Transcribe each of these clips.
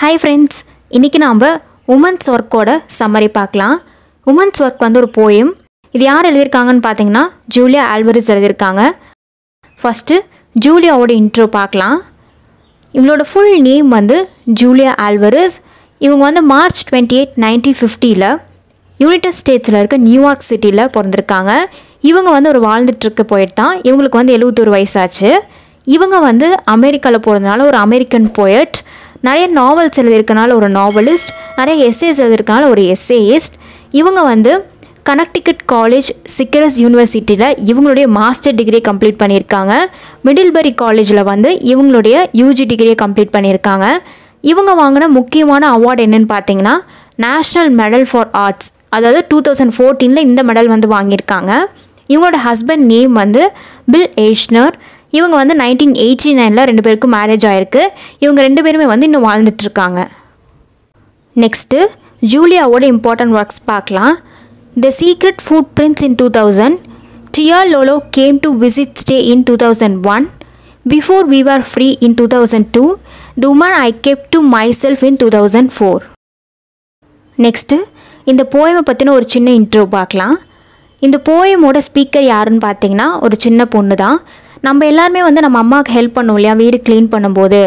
Hi friends இன்றைக்கி நாம் women's ஒர்க்கோட சம்மரி பார்க்கலாம். உமன்ஸ் ஒர்க் வந்து ஒரு போயம் இது யார் எழுதியிருக்காங்கன்னு பார்த்தீங்கன்னா ஜூலியா ஆல்வரிஸ் எழுதியிருக்காங்க. ஃபஸ்ட்டு ஜூலியாவோட இன்ட்ரோ பார்க்கலாம். இவங்களோட ஃபுல் நேம் வந்து ஜூலியா ஆல்வரிஸ். இவங்க வந்து மார்ச் டுவெண்ட்டி எயிட் நைன்டீன் ஃபிஃப்டியில் யுனைடெட் ஸ்டேட்ஸில் இருக்க நியூயார்க் சிட்டியில் பிறந்திருக்காங்க. இவங்க வந்து ஒரு வாழ்ந்துட்டுருக்க போயிட்டு தான் இவங்களுக்கு வந்து எழுபத்தொரு வயசாச்சு. இவங்க வந்து அமெரிக்காவில் போகிறதுனால ஒரு அமெரிக்கன் போயட் நிறைய நாவல்ஸ் எழுதியிருக்கனால ஒரு நாவலிஸ்ட் நிறைய எஸ்ஏஸ் எழுதியிருக்கனால ஒரு எஸ்ஏயிஸ்ட் இவங்க வந்து கனெக்டிகட் காலேஜ் சிக்கரஸ் யூனிவர்சிட்டியில் இவங்களுடைய மாஸ்டர் டிகிரியை கம்ப்ளீட் பண்ணியிருக்காங்க. மிடில்பரி காலேஜில் வந்து இவங்களுடைய யூஜி டிகிரியை கம்ப்ளீட் பண்ணியிருக்காங்க. இவங்க வாங்கின முக்கியமான அவார்டு என்னன்னு பார்த்தீங்கன்னா நேஷ்னல் மெடல் ஃபார் ஆர்ட்ஸ் அதாவது டூ தௌசண்ட் ஃபோர்டீனில் இந்த மெடல் வந்து வாங்கியிருக்காங்க. இவங்களோட ஹஸ்பண்ட் நேம் வந்து பில் ஏஷ்னர் இவங்க வந்து நைன்டீன் எயிட்டி நைனில் ரெண்டு பேருக்கும் மேரேஜ் ஆயிருக்கு. இவங்க ரெண்டு பேருமே வந்து இன்னும் வாழ்ந்துட்டுருக்காங்க. நெக்ஸ்ட்டு ஜூலியாவோட இம்பார்ட்டன்ட் ஒர்க்ஸ் பார்க்கலாம். The secret footprints in two thousand Tia Lola came to visit stay in two thousand one before we are free in two thousand two the woman I kept to myself in two thousand four next இந்த போயமை பற்றின ஒரு சின்ன intro பார்க்கலாம். இந்த போயமோட speaker யாருன்னு பார்த்தீங்கன்னா ஒரு சின்ன பொண்ணு தான் நம்ம எல்லாருமே வந்து நம்ம அம்மாவுக்கு ஹெல்ப் பண்ணுவோம் இல்லையா? வீடு க்ளீன் பண்ணும்போது.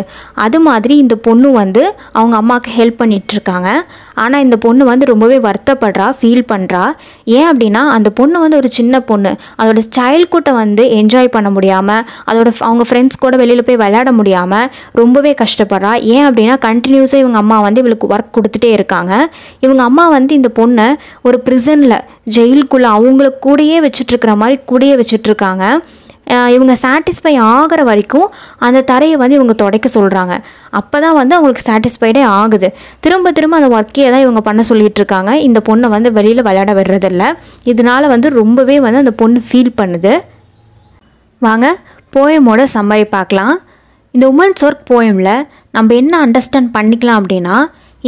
அது மாதிரி இந்த பொண்ணு வந்து அவங்க அம்மாவுக்கு ஹெல்ப் பண்ணிகிட்ருக்காங்க ஆனால் இந்த பொண்ணு வந்து ரொம்பவே வருத்தப்படுறா ஃபீல் பண்ணுறா ஏன் அப்படின்னா அந்த பொண்ணு வந்து ஒரு சின்ன பொண்ணு. அதோட சைல்ட்ஹுட்டை வந்து என்ஜாய் பண்ண முடியாமல் அதோட அவங்க ஃப்ரெண்ட்ஸ் கூட வெளியில் போய் விளையாட முடியாமல் ரொம்பவே கஷ்டப்படுறா. ஏன் அப்படின்னா கண்டினியூஸாக இவங்க அம்மா வந்து இவளுக்கு ஒர்க் கொடுத்துட்டே இருக்காங்க. இவங்க அம்மா வந்து இந்த பொண்ணை ஒரு ப்ரிசனில் ஜெயிலுக்குள்ளே அவங்களுக்கு கூடயே வச்சுட்ருக்கிற மாதிரி கூடயே வச்சுட்ருக்காங்க இவங்க சாட்டிஸ்ஃபை ஆகிற வரைக்கும் அந்த தரையை வந்து இவங்க துடைக்க சொல்கிறாங்க அப்போ தான் வந்து அவங்களுக்கு சாட்டிஸ்ஃபைடே ஆகுது. திரும்ப திரும்ப அந்த ஒர்க்கே தான் இவங்க பண்ண சொல்லிகிட்டு இருக்காங்க. இந்த பொண்ணை வந்து வெளியில் விளையாட விடுறதில்ல. இதனால வந்து ரொம்பவே வந்து அந்த பொண்ணு ஃபீல் பண்ணுது. வாங்க போயமோட சம்மரி பார்க்கலாம். இந்த உமன்ஸ் ஒர்க் போயமில் நம்ம என்ன அண்டர்ஸ்டாண்ட் பண்ணிக்கலாம் அப்படின்னா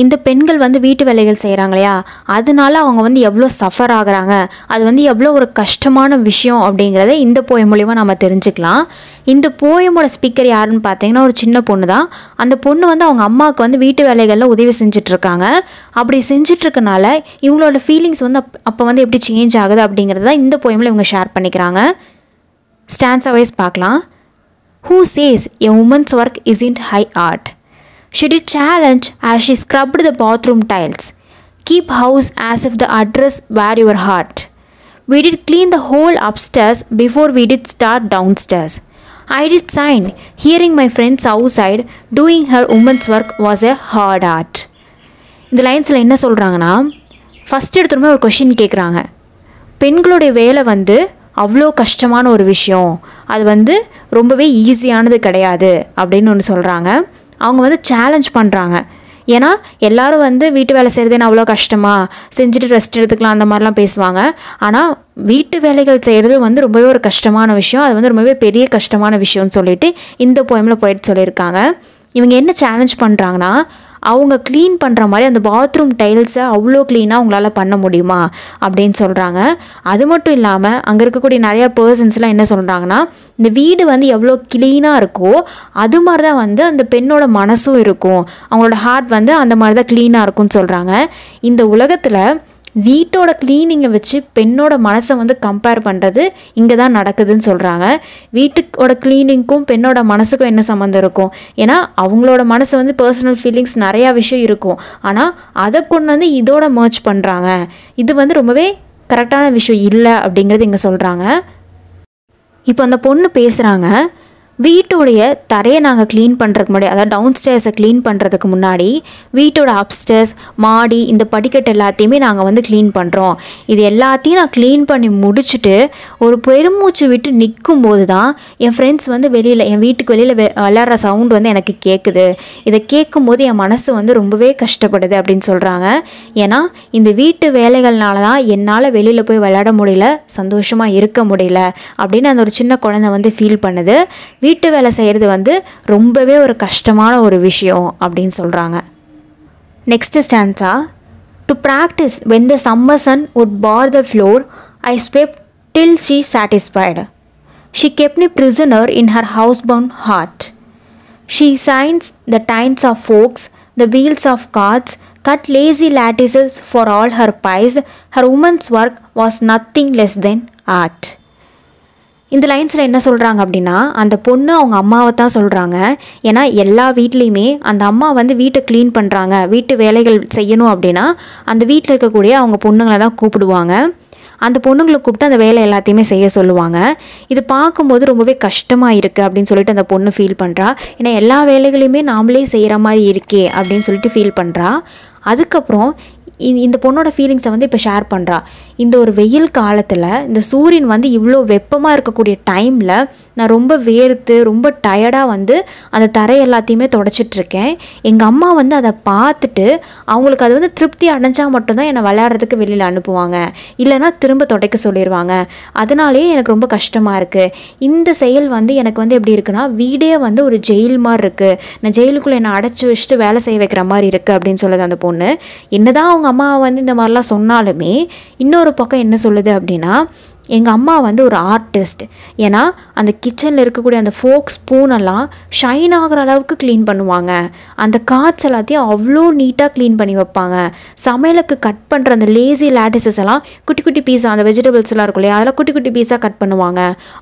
இந்த பெண்கள் வந்து வீட்டு வேலைகள் செய்கிறாங்க இல்லையா அதனால அவங்க வந்து எவ்வளோ சஃபர் ஆகுறாங்க? அது வந்து எவ்வளோ ஒரு கஷ்டமான விஷயம் அப்படிங்கிறத இந்த போயம் மூலிமா நம்ம தெரிஞ்சுக்கலாம். இந்த போயமோட ஸ்பீக்கர் யாருன்னு பார்த்தீங்கன்னா ஒரு சின்ன பொண்ணு தான் அந்த பொண்ணு வந்து அவங்க அம்மாவுக்கு வந்து வீட்டு வேலைகளில் உதவி செஞ்சிட்ருக்காங்க. அப்படி செஞ்சிட்ருக்கனால இவங்களோட ஃபீலிங்ஸ் வந்து அப் அப்போ வந்து எப்படி சேஞ்ச் ஆகுது அப்படிங்கிறத இந்த போயமில் இவங்க ஷேர் பண்ணிக்கிறாங்க. ஸ்டான்ஸ் வைஸ் பார்க்கலாம். Who says a woman's work isn't high art She did challenge as she scrubbed the bathroom tiles. Keep house as if the address were your heart. We did clean the whole upstairs before we did start downstairs. I did sign, hearing my friends outside doing her woman's work was a hard art. இந்த லைன்ஸில் என்ன சொல்கிறாங்கன்னா first எடுத்துமே ஒரு question கேட்குறாங்க பெண்களுடைய வேலை வந்து அவ்வளோ கஷ்டமான ஒரு விஷயம் அது வந்து ரொம்பவே ஈஸியானது கிடையாது அப்படின்னு ஒன்று சொல்கிறாங்க அவங்க வந்து சேலஞ்ச் பண்ணுறாங்க ஏன்னா எல்லோரும் வந்து வீட்டு வேலை செய்கிறதுன்னு அவ்வளோ கஷ்டமா? செஞ்சுட்டு ரெஸ்ட் எடுத்துக்கலாம் அந்த மாதிரிலாம் பேசுவாங்க. ஆனால் வீட்டு வேலைகள் செய்கிறது வந்து ரொம்பவே ஒரு கஷ்டமான விஷயம். அது வந்து ரொம்பவே பெரிய கஷ்டமான விஷயம்னு சொல்லிட்டு இந்த போயமில் போயிட்டு சொல்லியிருக்காங்க. இவங்க என்ன சேலஞ்ச் பண்ணுறாங்கன்னா அவங்க க்ளீன் பண்ணுற மாதிரி அந்த பாத்ரூம் டைல்ஸை அவ்வளோ க்ளீனாக அவங்களால பண்ண முடியுமா? அப்படின்னு சொல்கிறாங்க அது மட்டும் இல்லாமல் அங்கே இருக்கக்கூடிய நிறையா பர்சன்ஸ்லாம் என்ன சொல்கிறாங்கன்னா இந்த வீடு வந்து எவ்வளோ க்ளீனாக இருக்கோ அது மாதிரி தான் வந்து அந்த பெண்ணோட மனசும் இருக்கும். அவங்களோட ஹார்ட் வந்து அந்த மாதிரி தான் க்ளீனாக இருக்கும்னு சொல்கிறாங்க இந்த உலகத்தில் வீட்டோட க்ளீனிங்கை வச்சு பெண்ணோட மனசை வந்து கம்பேர் பண்ணுறது இங்கே தான் நடக்குதுன்னு சொல்கிறாங்க வீட்டுக்கோட க்ளீனிங்க்கும் பெண்ணோட மனசுக்கும் என்ன சம்மந்தம் இருக்கும்? ஏன்னா அவங்களோட மனசு வந்து பர்சனல் ஃபீலிங்ஸ் நிறையா விஷயம் இருக்கும். ஆனால் அதை கொண்டு வந்து இதோட மர்ச் பண்ணுறாங்க இது வந்து ரொம்பவே கரெக்டான விஷயம் இல்லை அப்படிங்கிறது இங்கே சொல்கிறாங்க இப்போ அந்த பொண்ணு பேசுகிறாங்க வீட்டுடைய தரையை நாங்கள் க்ளீன் பண்ணுறதுக்கு முன்னாடி அதாவது டவுன் ஸ்டேர்ஸை க்ளீன் பண்ணுறதுக்கு முன்னாடி வீட்டோட அப்ஸ்டேர்ஸ் மாடி இந்த படிக்கட்டு எல்லாத்தையுமே நாங்கள் வந்து க்ளீன் பண்ணுறோம் இது எல்லாத்தையும் நான் க்ளீன் பண்ணி முடிச்சுட்டு ஒரு பெருமூச்சு விட்டு நிற்கும் போது தான் என் ஃப்ரெண்ட்ஸ் வந்து வெளியில் என் வீட்டுக்கு வெளியில் வெ விளாட்ற சவுண்ட் வந்து எனக்கு கேட்குது இதை கேட்கும்போது என் மனசு வந்து ரொம்பவே கஷ்டப்படுது அப்படின்னு சொல்கிறாங்க ஏன்னா இந்த வீட்டு வேலைகள்னால தான் என்னால் வெளியில் போய் விளையாட முடியல சந்தோஷமாக இருக்க முடியல அப்படின்னு அந்த ஒரு சின்ன குழந்தை வந்து ஃபீல் பண்ணுது. வீட்டு வேலை செய்கிறது வந்து ரொம்பவே ஒரு கஷ்டமான ஒரு விஷயம் அப்படின்னு சொல்கிறாங்க next stanza to practice when the summer sun would bar the floor I swept till she satisfied she kept me prisoner in her house bound hard she shines the tines of forks the wheels of carts cut lacy lattices for all her pies her woman's work was nothing less than art இந்த லைன்ஸில் என்ன சொல்கிறாங்க அப்படின்னா அந்த பொண்ணு அவங்க அம்மாவை தான் சொல்கிறாங்க ஏன்னா எல்லா வீட்லேயுமே அந்த அம்மா வந்து வீட்டை க்ளீன் பண்ணுறாங்க வீட்டு வேலைகள் செய்யணும் அப்படின்னா அந்த வீட்டில் இருக்கக்கூடிய அவங்க பொண்ணுங்களை தான் கூப்பிடுவாங்க. அந்த பொண்ணுங்களை கூப்பிட்டு அந்த வேலை எல்லாத்தையுமே செய்ய சொல்லுவாங்க. இது பார்க்கும்போது ரொம்பவே கஷ்டமாக இருக்குது அப்படின்னு சொல்லிட்டு அந்த பொண்ணு ஃபீல் பண்ணுறா ஏன்னா எல்லா வேலைகளையுமே நாமளே செய்கிற மாதிரி இருக்கே அப்படின்னு சொல்லிட்டு ஃபீல் பண்ணுறா அதுக்கப்புறம் இந்த பொண்ணோட ஃபீலிங்ஸை வந்து இப்போ ஷேர் பண்ணுறா இந்த ஒரு வெயில் காலத்தில் இந்த சூரியன் வந்து இவ்வளோ வெப்பமாக இருக்கக்கூடிய டைமில் நான் ரொம்ப வேர்த்து ரொம்ப டயர்டாக வந்து அந்த தரை எல்லாத்தையுமே தொடச்சிட்ருக்கேன். எங்கள் அம்மா வந்து அதை பார்த்துட்டு அவங்களுக்கு அது வந்து திருப்தி அடைஞ்சால் மட்டும்தான் என்னை விளையாடுறதுக்கு வெளியில் அனுப்புவாங்க. இல்லைன்னா திரும்ப துடைக்க சொல்லிடுவாங்க அதனாலேயே எனக்கு ரொம்ப கஷ்டமாக இருக்குது இந்த செயல் வந்து எனக்கு வந்து எப்படி இருக்குன்னா வீடே வந்து ஒரு ஜெயில் மாதிரி இருக்குது நான் ஜெயிலுக்குள்ளே என்னை அடைச்சி வச்சுட்டு வேலை செய்ய வைக்கிற மாதிரி இருக்குது அப்படின்னு சொல்லுது அந்த பொண்ணு. என்னதான் அவங்க அம்மா வந்து இந்த மாதிரிலாம் சொன்னாலுமே இன்னொரு பக்கம் என்ன சொல்லுது அப்படின்னா எங்கள் அம்மா வந்து ஒரு ஆர்டிஸ்ட் ஏன்னா அந்த கிச்சனில் இருக்கக்கூடிய அந்த ஃபோக் ஸ்பூன் எல்லாம் ஷைன் ஆகிற அளவுக்கு க்ளீன் பண்ணுவாங்க. அந்த கார்ட்ஸ் எல்லாத்தையும் அவ்வளோ நீட்டாக க்ளீன் பண்ணி வைப்பாங்க. சமையலுக்கு கட் பண்ணுற அந்த லேசி லேட்டிசஸ் எல்லாம் குட்டி குட்டி பீஸாக அந்த வெஜிடபிள்ஸ்லாம் இருக்கும் இல்லையா அதெல்லாம் குட்டி குட்டி பீஸாக கட் பண்ணுவாங்க.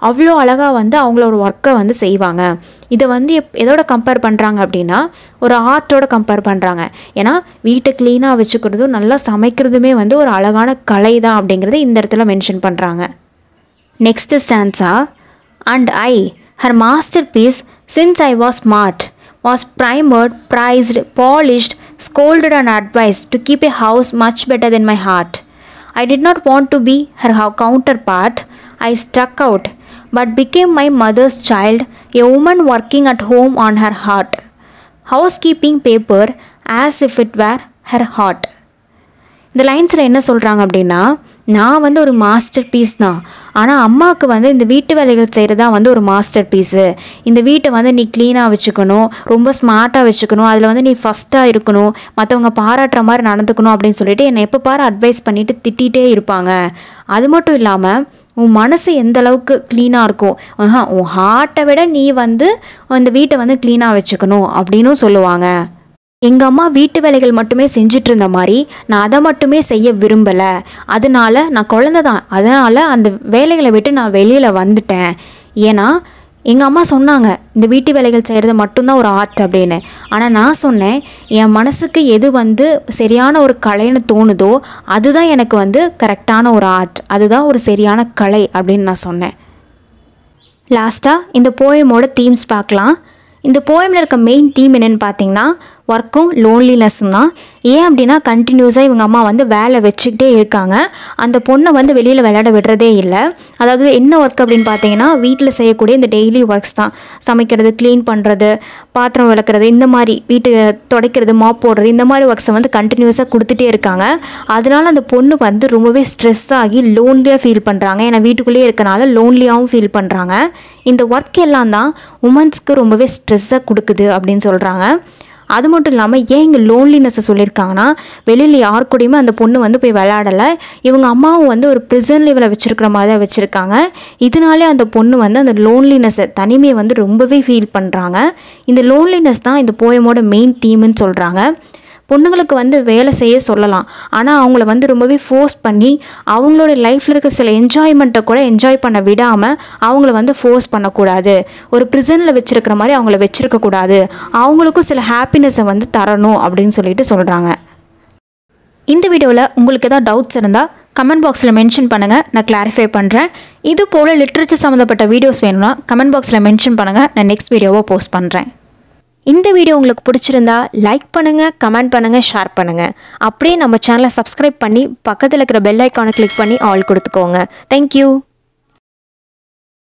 அவ்வளோ அழகாக வந்து அவங்களோட ஒர்க்கை வந்து செய்வாங்க. இதை வந்து எப் எதோட கம்பேர் பண்ணுறாங்க அப்படின்னா ஒரு ஆர்ட்டோட கம்பேர் பண்ணுறாங்க ஏன்னா வீட்டை க்ளீனாக வச்சுக்கிறதும் நல்லா சமைக்கிறதுமே வந்து ஒரு அழகான கலை தான் அப்படிங்கிறத இந்த இடத்துல மென்ஷன் பண்ணுறாங்க next stanza and I her masterpiece since I was smart was primed praised polished scolded and advised to keep a house much better than my heart I did not want to be her have counterpart I stuck out but became my mother's child, a woman working at home on her heart. Housekeeping paper as if it were her heart. இந்த லைன்ஸில் என்ன சொல்கிறாங்க அப்படின்னா நான் வந்து ஒரு master piece தான் ஆனால் அம்மாவுக்கு வந்து இந்த வீட்டு வேலைகள் செய்கிறது தான் வந்து ஒரு மாஸ்டர் பீஸு இந்த வீட்டை வந்து நீ க்ளீனாக வச்சுக்கணும் ரொம்ப ஸ்மார்ட்டாக வச்சுக்கணும் அதில் வந்து நீ ஃபஸ்ட்டாக இருக்கணும் மற்றவங்க பாராட்டுற மாதிரி நடந்துக்கணும் அப்படின்னு சொல்லிட்டு என்னை எப்போ பாரு அட்வைஸ் பண்ணிட்டு திட்டிகிட்டே இருப்பாங்க அது மட்டும் இல்லாமல் உன் மனசு எந்த அளவுக்கு க்ளீனாக இருக்கும் ஆஹா உன் ஹார்ட்டை விட நீ வந்து அந்த வீட்டை வந்து க்ளீனாக வச்சுக்கணும் அப்படின்னும் சொல்லுவாங்க. எங்கள் அம்மா வீட்டு வேலைகள் மட்டுமே செஞ்சுட்டு இருந்த மாதிரி நான் அதை மட்டுமே செய்ய விரும்பலை. அதனால நான் குழந்த தான் அதனால் அந்த வேலைகளை விட்டு நான் வெளியில் வந்துட்டேன். ஏன்னா எங்கள் அம்மா சொன்னாங்க இந்த வீட்டு வேலைகள் செய்கிறது மட்டும்தான் ஒரு ஆர்ட் அப்படின்னு. ஆனால் நான் சொன்னேன் என் மனசுக்கு எது வந்து சரியான ஒரு கலைன்னு தோணுதோ அதுதான் எனக்கு வந்து கரெக்டான ஒரு ஆர்ட். அதுதான் ஒரு சரியான கலை அப்படின்னு நான் சொன்னேன். லாஸ்ட்டாக இந்த போயமோட தீம்ஸ் பார்க்கலாம். இந்த போயமில் இருக்க மெயின் தீம் என்னென்னு பார்த்தீங்கன்னா ஒர்க்கும் லோன்லினஸும் தான். ஏன் அப்படின்னா கண்டினியூஸாக இவங்க அம்மா வந்து வேலை வச்சுக்கிட்டே இருக்காங்க. அந்த பொண்ணை வந்து வெளியில் விளையாட விடுறதே இல்லை. அதாவது என்ன ஒர்க் அப்படின்னு பார்த்தீங்கன்னா வீட்டில் செய்யக்கூடிய இந்த டெய்லி ஒர்க்ஸ் தான். சமைக்கிறது க்ளீன் பண்ணுறது பாத்திரம் விளக்குறது இந்த மாதிரி வீட்டு துடைக்கிறது மாப் போடுறது இந்த மாதிரி ஒர்க்ஸை வந்து கண்டினியூஸாக கொடுத்துட்டே இருக்காங்க. அதனால அந்த பொண்ணு வந்து ரொம்பவே ஸ்ட்ரெஸ் ஆகி லோன்லியாக ஃபீல் பண்ணுறாங்க ஏன்னா வீட்டுக்குள்ளேயே இருக்கனால லோன்லியாகவும் ஃபீல் பண்ணுறாங்க இந்த ஒர்க் எல்லாம் தான் உமன்ஸ்க்கு ரொம்பவே ஸ்ட்ரெஸ்ஸை கொடுக்குது அப்படின்னு சொல்கிறாங்க அது மட்டும் இல்லாமல் ஏன் இங்கே லோன்லினஸை சொல்லியிருக்காங்கன்னா வெளியில் யார் கூடயுமே அந்த பொண்ணு வந்து போய் விளையாடலை. இவங்க அம்மாவும் வந்து ஒரு ப்ரிசன் லெவலில் வச்சுருக்கிற மாதிரி தான் வச்சுருக்காங்க. இதனாலே அந்த பொண்ணு வந்து அந்த லோன்லினஸை தனிமையை வந்து ரொம்பவே ஃபீல் பண்ணுறாங்க இந்த லோன்லினஸ் தான் இந்த போயமோட மெயின் தீம்னு சொல்கிறாங்க பொண்ணுங்களுக்கு வந்து வேலை செய்ய சொல்லலாம். ஆனால் அவங்கள வந்து ரொம்பவே ஃபோர்ஸ் பண்ணி அவங்களோட லைஃப்பில் இருக்க சில என்ஜாய்மெண்ட்டை கூட என்ஜாய் பண்ண விடாமல் அவங்கள வந்து ஃபோர்ஸ் பண்ணக்கூடாது. ஒரு ப்ரிசனில் வச்சுருக்கிற மாதிரி அவங்கள வச்சுருக்கக்கூடாது அவங்களுக்கும் சில ஹாப்பினஸை வந்து தரணும் அப்படின்னு சொல்லிட்டு சொல்கிறாங்க இந்த வீடியோவில் உங்களுக்கு ஏதாவது டவுட்ஸ் இருந்தால் கமெண்ட் பாக்ஸில் மென்ஷன் பண்ணுங்கள் நான் கிளாரிஃபை பண்ணுறேன் இது போல் லிட்ரேச்சர் சம்மந்தப்பட்ட வீடியோஸ் வேணும்னா கமெண்ட் பாக்ஸில் மென்ஷன் பண்ணுங்கள் நான் நெக்ஸ்ட் வீடியோவை போஸ்ட் பண்ணுறேன் இந்த வீடியோ உங்களுக்கு பிடிச்சிருந்தா லைக் பண்ணுங்கள் கமெண்ட் பண்ணுங்கள் ஷேர் பண்ணுங்கள் அப்படியே நம்ம சேனலை சப்ஸ்கிரைப் பண்ணி பக்கத்தில் இருக்கிற பெல் ஐக்கானை கிளிக் பண்ணி ஆல் கொடுத்துக்கோங்க. தேங்க்யூ